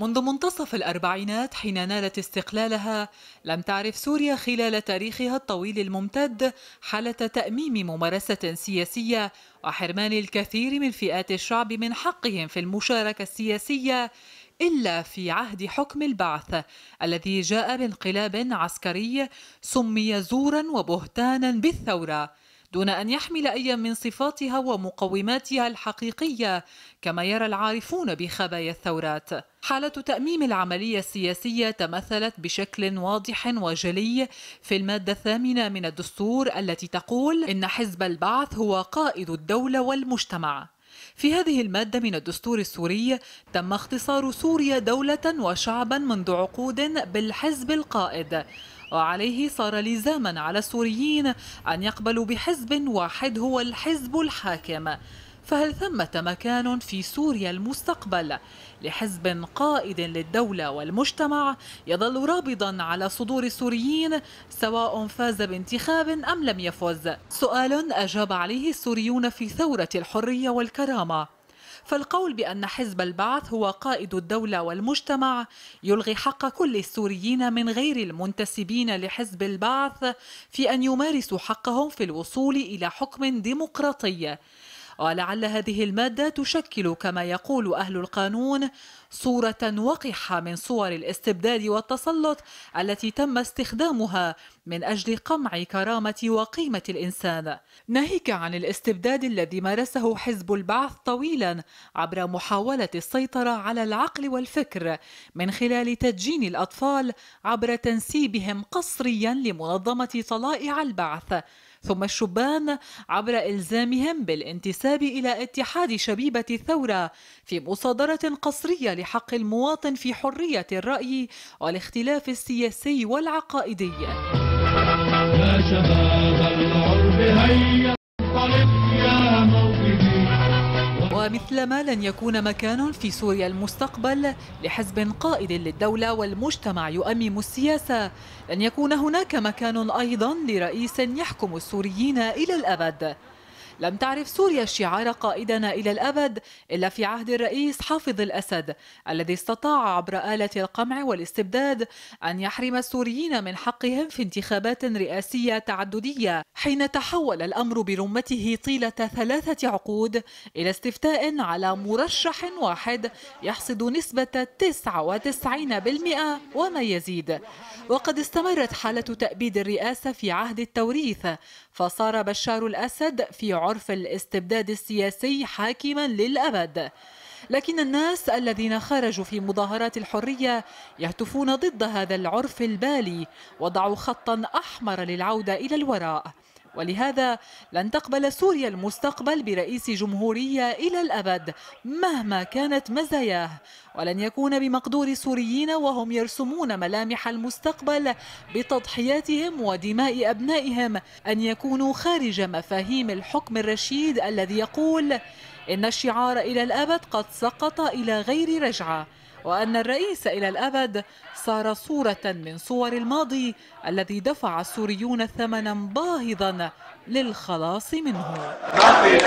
منذ منتصف الأربعينات حين نالت استقلالها لم تعرف سوريا خلال تاريخها الطويل الممتد حالة تأميم ممارسة سياسية وحرمان الكثير من فئات الشعب من حقهم في المشاركة السياسية إلا في عهد حكم البعث الذي جاء بانقلاب عسكري سمي زورا وبهتانا بالثورة. دون أن يحمل أي من صفاتها ومقوماتها الحقيقية كما يرى العارفون بخبايا الثورات. حالة تأميم العملية السياسية تمثلت بشكل واضح وجلي في المادة الثامنة من الدستور التي تقول إن حزب البعث هو قائد الدولة والمجتمع. في هذه المادة من الدستور السوري تم اختصار سوريا دولة وشعبا منذ عقود بالحزب القائد. وعليه صار لزاما على السوريين أن يقبلوا بحزب واحد هو الحزب الحاكم. فهل ثمة مكان في سوريا المستقبل لحزب قائد للدولة والمجتمع يظل رابضا على صدور السوريين سواء فاز بانتخاب أم لم يفز؟ سؤال أجاب عليه السوريون في ثورة الحرية والكرامة. فالقول بأن حزب البعث هو قائد الدولة والمجتمع يلغي حق كل السوريين من غير المنتسبين لحزب البعث في أن يمارسوا حقهم في الوصول إلى حكم ديمقراطي. ولعل هذه المادة تشكل كما يقول أهل القانون صورة وقحة من صور الاستبداد والتسلط التي تم استخدامها من أجل قمع كرامة وقيمة الإنسان. ناهيك عن الاستبداد الذي مارسه حزب البعث طويلا عبر محاولة السيطرة على العقل والفكر من خلال تدجين الأطفال عبر تنسيبهم قصريا لمنظمة طلائع البعث. ثم الشبان عبر إلزامهم بالانتساب إلى اتحاد شبيبة الثورة في مصادرة قصرية لحق المواطن في حرية الرأي والاختلاف السياسي والعقائدي. يا شباب العرب هيا ومثلما لن يكون مكان في سوريا المستقبل لحزب قائد للدولة والمجتمع يؤمم السياسة. لن يكون هناك مكان أيضا لرئيس يحكم السوريين إلى الأبد. لم تعرف سوريا شعار قائدنا إلى الأبد إلا في عهد الرئيس حافظ الأسد الذي استطاع عبر آلة القمع والاستبداد أن يحرم السوريين من حقهم في انتخابات رئاسية تعددية حين تحول الأمر برمته طيلة ثلاثة عقود إلى استفتاء على مرشح واحد يحصد نسبة 99% وما يزيد. وقد استمرت حالة تأبيد الرئاسة في عهد التوريث فصار بشار الأسد في عرف الاستبداد السياسي حاكما للأبد. لكن الناس الذين خرجوا في مظاهرات الحرية يهتفون ضد هذا العرف البالي وضعوا خطا أحمر للعودة إلى الوراء. ولهذا لن تقبل سوريا المستقبل برئيس جمهورية إلى الأبد مهما كانت مزاياه. ولن يكون بمقدور السوريين وهم يرسمون ملامح المستقبل بتضحياتهم ودماء أبنائهم أن يكونوا خارج مفاهيم الحكم الرشيد الذي يقول إن الشعار إلى الأبد قد سقط إلى غير رجعة. وأن الرئيس إلى الأبد صار صورة من صور الماضي الذي دفع السوريون ثمنا باهظا للخلاص منه. ما في